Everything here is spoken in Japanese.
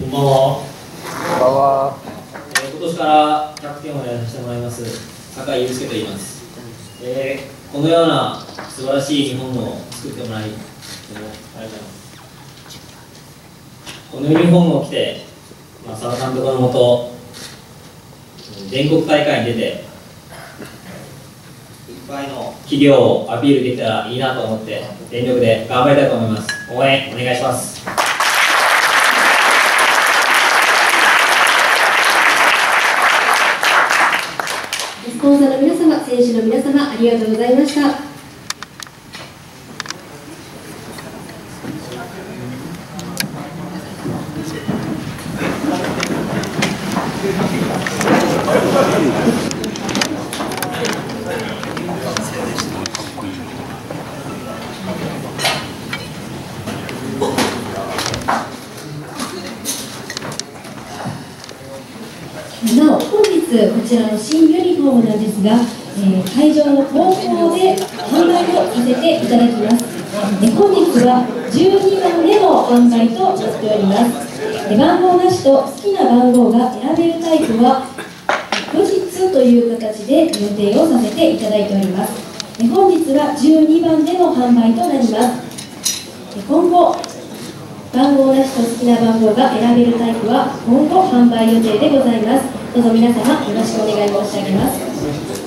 こんばんは。こんばんは。えー今年からキャプテンをやらせてもらいます酒井祐介と言います。えーこのような素晴らしい日本を作ってもらい、ありがとうございます。このユニフォームを着て、まあ、佐野監督のもと、全国大会に出て、いっぱいの企業をアピールできたらいいなと思って、全力で頑張りたいと思います。応援お願いします。スポンサーの皆様、選手の皆様、ありがとうございました。なこちらの新ユニフォームなんですが、えー会場の後方で販売をさせていただきます、え本日は12番での販売となっております、え番号なしと好きな番号が選べるタイプは後日という形で予定をさせていただいております。え本日は12番での販売となります。え今後番号なしと好きな番号が選べるタイプは今後販売予定でございます。どうぞ皆様よろしくお願い申し上げます。